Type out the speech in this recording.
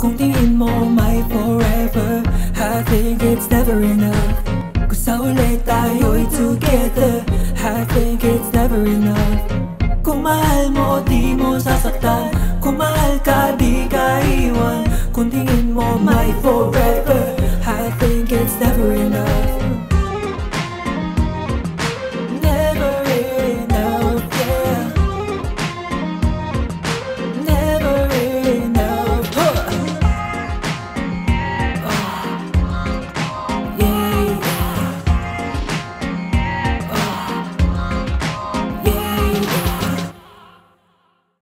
Kung tingin mo may forever I think it's never enough. Kung sa ulit tayo'y together I think it's never enough. Kung mahal mo, di mo sasaktan. Kung mahal ka, di ka iwan. Kung tingin mo may forever I think it's never enough.